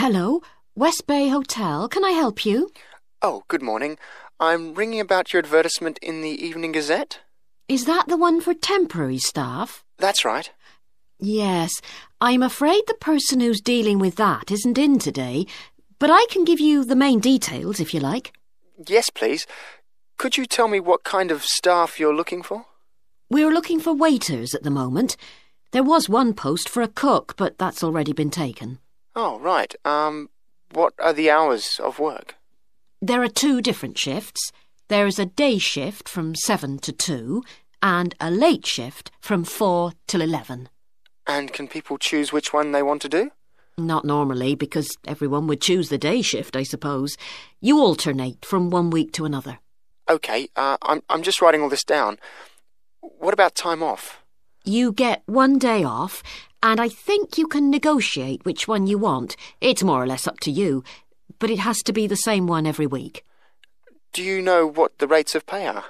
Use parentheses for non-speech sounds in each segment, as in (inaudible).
Hello, West Bay Hotel. Can I help you? Oh, good morning. I'm ringing about your advertisement in the Evening Gazette. Is that the one for temporary staff? That's right. Yes. I'm afraid the person who's dealing with that isn't in today, but I can give you the main details if you like. Yes, please. Could you tell me what kind of staff you're looking for? We're looking for waiters at the moment. There was one post for a cook, but that's already been taken. Oh, right. Um, what are the hours of work? There are two different shifts. There is a day shift from 7 to 2 and a late shift from 4 till 11. And can people choose which one they want to do? Not normally, because everyone would choose the day shift, I suppose. You alternate from one week to another. Okay, uh, I'm, I'm just writing all this down. What about time off? You get one day off, and I think you can negotiate which one you want. It's more or less up to you, but it has to be the same one every week. Do you know what the rates of pay are?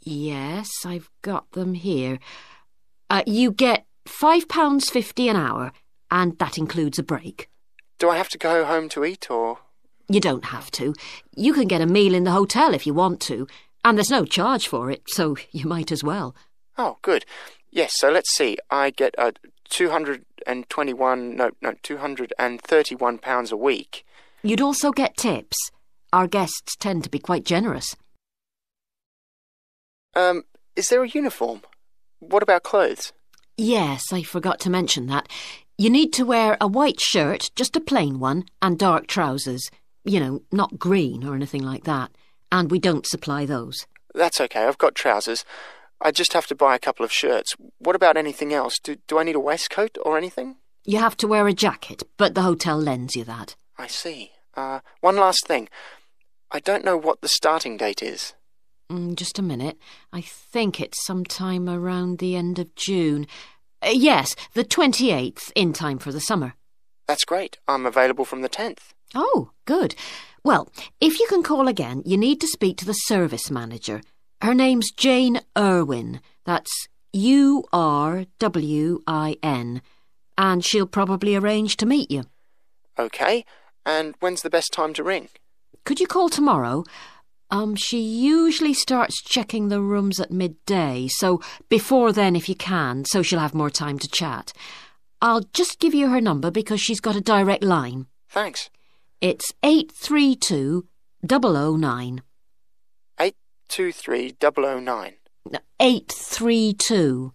Yes, I've got them here. Uh, you get £5.50 an hour, and that includes a break. Do I have to go home to eat, or...? You don't have to. You can get a meal in the hotel if you want to, and there's no charge for it, so (laughs) you might as well. Oh, good. Yes, so let's see. I get uh, 221, no, no, 231 pounds a week. You'd also get tips. Our guests tend to be quite generous. Um, is there a uniform? What about clothes? Yes, I forgot to mention that. You need to wear a white shirt, just a plain one, and dark trousers. You know, not green or anything like that. And we don't supply those. That's okay, I've got trousers. I just have to buy a couple of shirts. What about anything else? Do, do I need a waistcoat or anything? You have to wear a jacket, but the hotel lends you that. I see. Uh, one last thing. I don't know what the starting date is. Mm, just a minute. I think it's sometime around the end of June. Uh, yes, the 28th, in time for the summer. That's great. I'm available from the 10th. Oh, good. Well, if you can call again, you need to speak to the service manager. Her name's Jane Urwin. That's U R W I N. And she'll probably arrange to meet you. Okay. And when's the best time to ring? Could you call tomorrow? Um, she usually starts checking the rooms at midday, so before then if you can, so she'll have more time to chat. I'll just give you her number because she's got a direct line. Thanks. It's 832 009. 823 009. 832.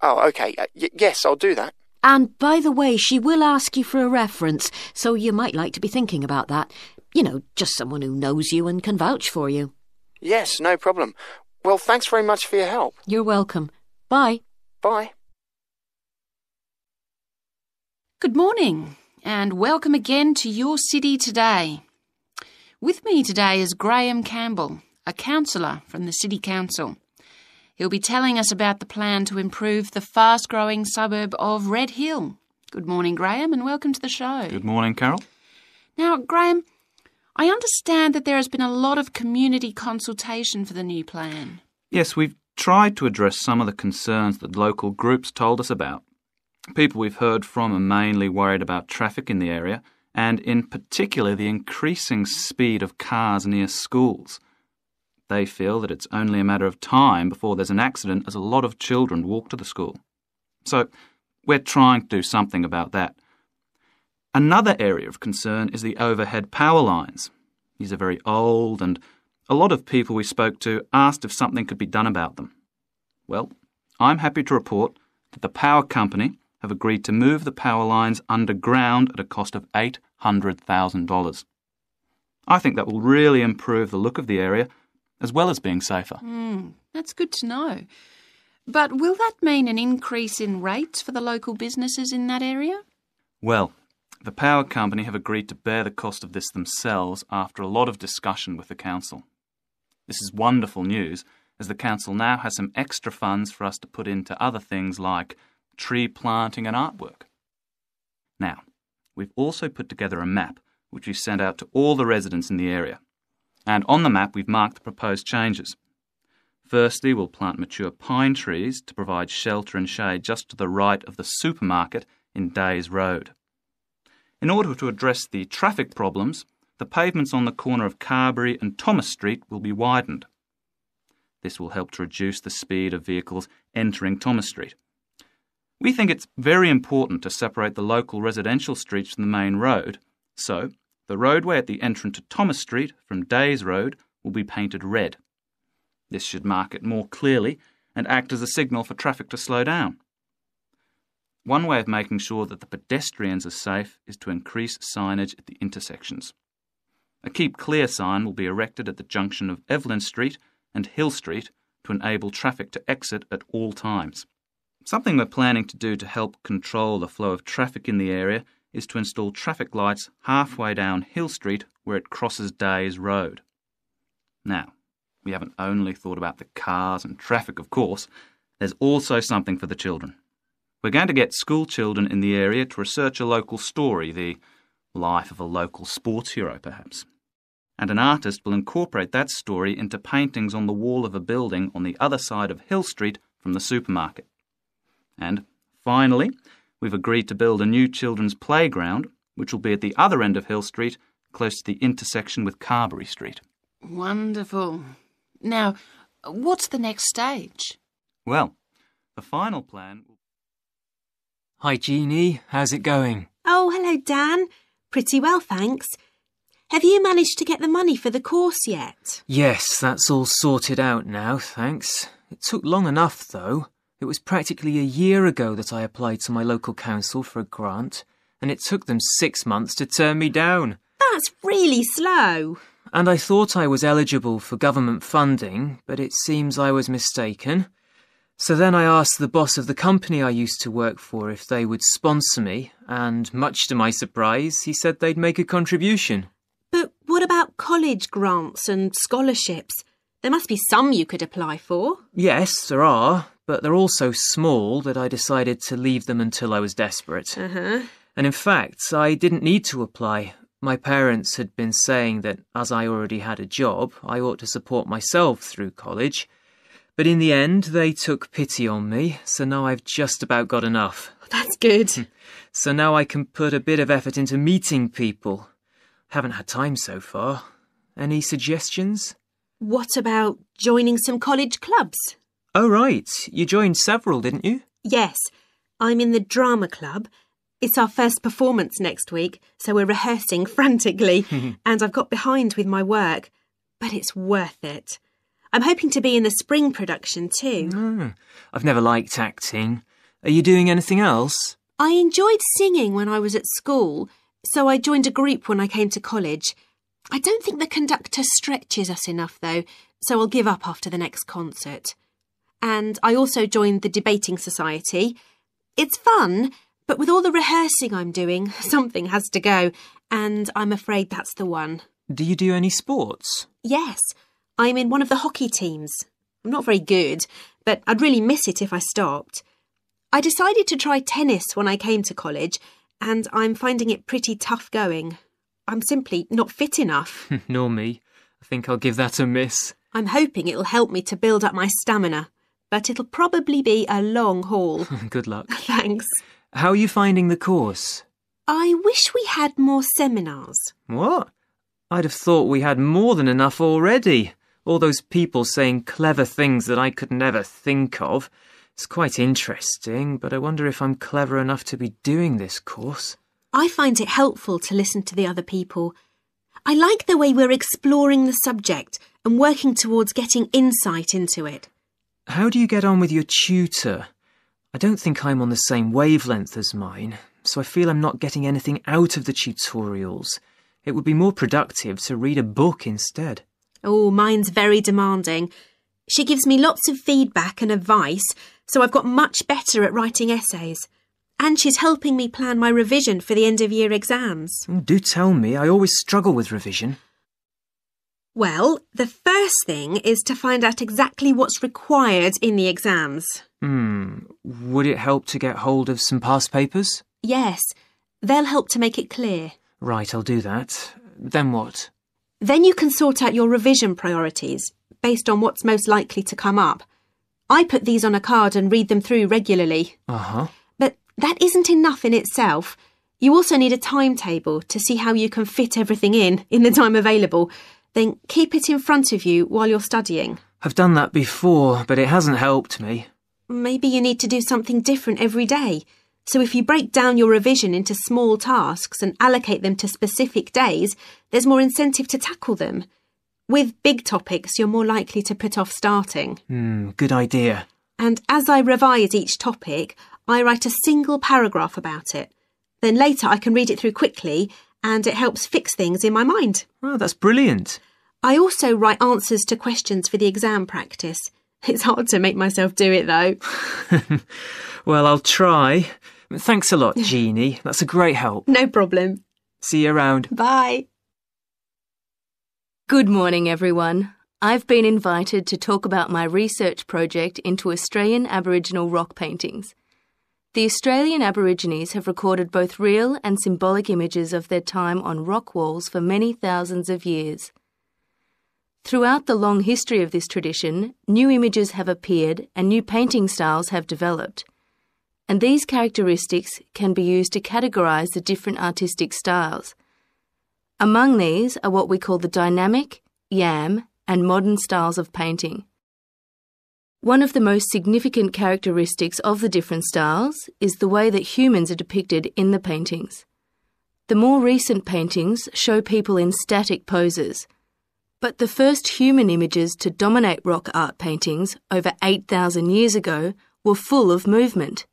Oh, okay. Uh, y- yes, I'll do that. And by the way, she will ask you for a reference, so you might like to be thinking about that. You know, just someone who knows you and can vouch for you. Yes, no problem. Well, thanks very much for your help. You're welcome. Bye. Bye. Good morning, and welcome again to Your City Today. With me today is Graham Campbell, a councillor from the City Council. He'll be telling us about the plan to improve the fast growing suburb of Red Hill. Good morning, Graham, and welcome to the show. Good morning, Carol. Now, Graham, I understand that there has been a lot of community consultation for the new plan. Yes, we've tried to address some of the concerns that local groups told us about. People we've heard from are mainly worried about traffic in the area, and in particular the increasing speed of cars near schools. They feel that it's only a matter of time before there's an accident as a lot of children walk to the school. So, we're trying to do something about that. Another area of concern is the overhead power lines. These are very old, and a lot of people we spoke to asked if something could be done about them. Well, I'm happy to report that the power company have agreed to move the power lines underground at a cost of $800,000. I think that will really improve the look of the area as well as being safer. Hmm, that's good to know. But will that mean an increase in rates for the local businesses in that area? Well, the power company have agreed to bear the cost of this themselves after a lot of discussion with the council. This is wonderful news, as the council now has some extra funds for us to put into other things like tree planting and artwork. Now, we've also put together a map which we sent out to all the residents in the area. And on the map, we've marked the proposed changes. Firstly, we'll plant mature pine trees to provide shelter and shade just to the right of the supermarket in Days Road. In order to address the traffic problems, the pavements on the corner of Carberry and Thomas Street will be widened. This will help to reduce the speed of vehicles entering Thomas Street. We think it's very important to separate the local residential streets from the main road, so the roadway at the entrance to Thomas Street from Days Road will be painted red. This should mark it more clearly and act as a signal for traffic to slow down. One way of making sure that the pedestrians are safe is to increase signage at the intersections. A Keep Clear sign will be erected at the junction of Evelyn Street and Hill Street to enable traffic to exit at all times. Something we're planning to do to help control the flow of traffic in the area is to install traffic lights halfway down Hill Street where it crosses Days Road. Now, we haven't only thought about the cars and traffic, of course, there's also something for the children. We're going to get school children in the area to research a local story, the life of a local sports hero, perhaps. And an artist will incorporate that story into paintings on the wall of a building on the other side of Hill Street from the supermarket. And finally, we've agreed to build a new children's playground, which will be at the other end of Hill Street, close to the intersection with Carberry Street. Wonderful. Now, what's the next stage? Well, the final plan. Hi, Jeannie. How's it going? Oh, hello, Dan. Pretty well, thanks. Have you managed to get the money for the course yet? Yes, that's all sorted out now, thanks. It took long enough, though. It was practically a year ago that I applied to my local council for a grant, and it took them six months to turn me down. That's really slow. And I thought I was eligible for government funding, but it seems I was mistaken. So then I asked the boss of the company I used to work for if they would sponsor me, and much to my surprise, he said they'd make a contribution. But what about college grants and scholarships? There must be some you could apply for. Yes, there are, but they're all so small that I decided to leave them until I was desperate. Uh huh. And in fact, I didn't need to apply. My parents had been saying that as I already had a job, I ought to support myself through college. But in the end, they took pity on me, so now I've just about got enough. (laughs) That's good. So now I can put a bit of effort into meeting people. Haven't had time so far. Any suggestions? what about joining some college clubs? Oh, right. You joined several, didn't you? Yes, I'm in the drama club. It's our first performance next week, so we're rehearsing (laughs) frantically, (laughs) and I've got behind with my work. But it's worth it. I'm hoping to be in the spring production too. Hmm. I've never liked acting. Are you doing anything else? I enjoyed singing when I was at school, so I joined a group when I came to college. I don't think the conductor stretches us enough, though, so I'll give up after the next concert. And I also joined the debating society. It's fun, but with all the rehearsing I'm doing, (laughs) something has to go, and I'm afraid that's the one. Do you do any sports? Yes, I'm in one of the hockey teams. I'm not very good, but I'd really miss it if I stopped. I decided to try tennis when I came to college, and I'm finding it pretty tough going. I'm simply not fit enough. (laughs) Nor me. I think I'll give that a miss. I'm hoping it'll help me to build up my stamina, but it'll probably be a long haul. (laughs) Good luck. (laughs) Thanks. How are you finding the course? I wish we had more seminars. What? I'd have thought we had more than enough already. All those people saying clever things that I could never think of. It's quite interesting, but I wonder if I'm clever enough to be doing this course. I find it helpful to listen to the other people. I like the way we're exploring the subject and working towards getting insight into it. How do you get on with your tutor? I don't think I'm on the same wavelength as mine, so I feel I'm not getting anything out of the tutorials. It would be more productive to read a book instead. Oh, mine's very demanding. She gives me lots of feedback and advice, so I've got much better at writing essays. And she's helping me plan my revision for the end of year exams. Oh, Do tell me, I always struggle with revision. Well, the first thing is to find out exactly what's required in the exams. Hmm, would it help to get hold of some past papers? Yes, they'll help to make it clear. Right, I'll do that. Then what? Then you can sort out your revision priorities based on what's most likely to come up. I put these on a card and read them through regularly. Uh huh. But that isn't enough in itself. You also need a timetable to see how you can fit everything in in the time available. Then keep it in front of you while you're studying. I've done that before, but it hasn't helped me. Maybe you need to do something different every day. So if you break down your revision into small tasks and allocate them to specific days, there's more incentive to tackle them. With big topics, you're more likely to put off starting. Hmm, good idea. And as I revise each topic, I write a single paragraph about it. Then later I can read it through quickly and it helps fix things in my mind. Oh, that's brilliant. I also write answers to questions for the exam practice. It's hard to make myself do it though. (laughs) well, I'll try. Thanks a lot, (laughs) Jeannie. That's a great help. No problem. See you around. Bye. Good morning, everyone. I've been invited to talk about my research project into Australian Aboriginal rock paintings. The Australian Aborigines have recorded both real and symbolic images of their time on rock walls for many thousands of years. Throughout the long history of this tradition, new images have appeared and new painting styles have developed. And these characteristics can be used to categorise the different artistic styles. Among these are what we call the dynamic, yam, and modern styles of painting. One of the most significant characteristics of the different styles is the way that humans are depicted in the paintings. The more recent paintings show people in static poses, but the first human images to dominate rock art paintings over 8,000 years ago were full of movement.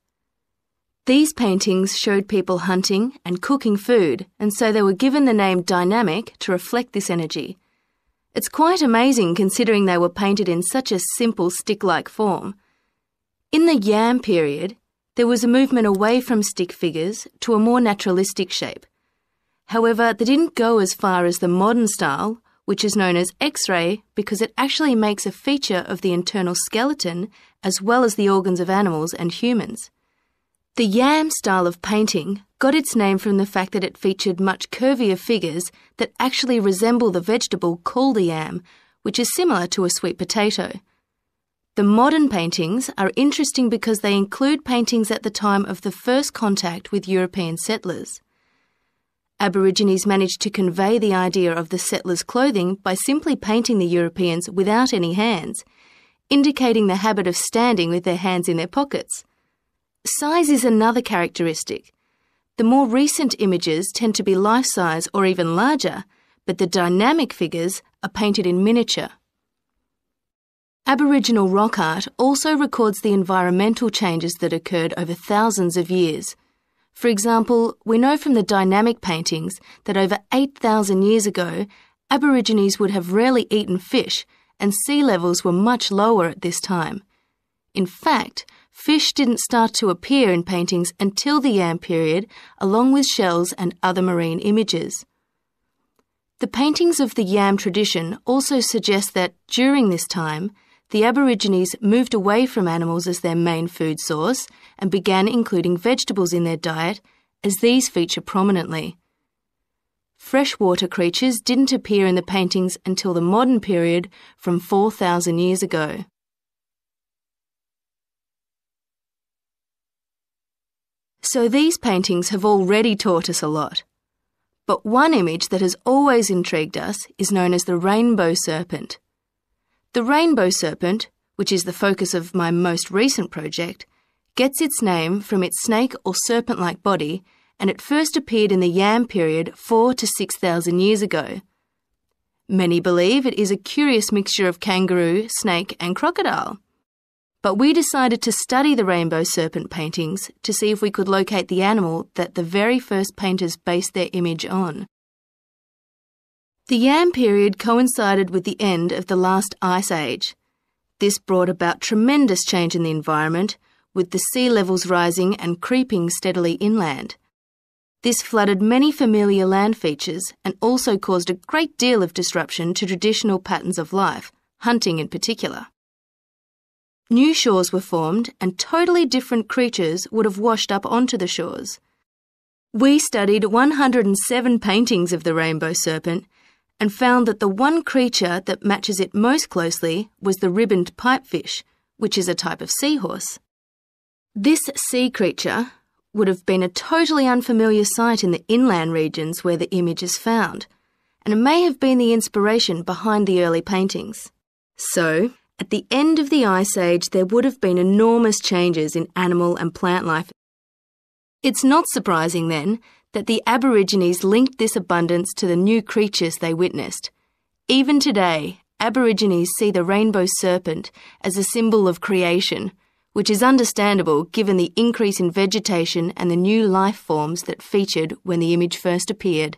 These paintings showed people hunting and cooking food, and so they were given the name dynamic to reflect this energy. It's quite amazing considering they were painted in such a simple stick-like form. In the Yam period, there was a movement away from stick figures to a more naturalistic shape. However, they didn't go as far as the modern style, which is known as X-ray because it actually makes a feature of the internal skeleton as well as the organs of animals and humans. The Yam style of painting got its name from the fact that it featured much curvier figures that actually resemble the vegetable called a yam, which is similar to a sweet potato. The modern paintings are interesting because they include paintings at the time of the first contact with European settlers. Aborigines managed to convey the idea of the settlers' clothing by simply painting the Europeans without any hands, indicating the habit of standing with their hands in their pockets. Size is another characteristic. The more recent images tend to be life size or even larger, but the dynamic figures are painted in miniature. Aboriginal rock art also records the environmental changes that occurred over thousands of years. For example, we know from the dynamic paintings that over 8,000 years ago, Aborigines would have rarely eaten fish and sea levels were much lower at this time. In fact, Fish didn't start to appear in paintings until the Yam period, along with shells and other marine images. The paintings of the Yam tradition also suggest that during this time, the Aborigines moved away from animals as their main food source and began including vegetables in their diet, as these feature prominently. Freshwater creatures didn't appear in the paintings until the modern period from 4,000 years ago. So these paintings have already taught us a lot. But one image that has always intrigued us is known as the rainbow serpent. The rainbow serpent, which is the focus of my most recent project, gets its name from its snake or serpent like body and it first appeared in the Yam period 4 to 6,000 years ago. Many believe it is a curious mixture of kangaroo, snake, and crocodile. But we decided to study the rainbow serpent paintings to see if we could locate the animal that the very first painters based their image on. The Yam period coincided with the end of the last ice age. This brought about tremendous change in the environment, with the sea levels rising and creeping steadily inland. This flooded many familiar land features and also caused a great deal of disruption to traditional patterns of life, hunting in particular. New shores were formed and totally different creatures would have washed up onto the shores. We studied 107 paintings of the rainbow serpent and found that the one creature that matches it most closely was the ribboned pipefish, which is a type of seahorse. This sea creature, would have been a totally unfamiliar sight in the inland regions where the image is found, and it may have been the inspiration behind the early paintings. So, at the end of the Ice Age, there would have been enormous changes in animal and plant life. It's not surprising, then, that the Aborigines linked this abundance to the new creatures they witnessed. Even today, Aborigines see the rainbow serpent as a symbol of creation, which is understandable given the increase in vegetation and the new life forms that featured when the image first appeared.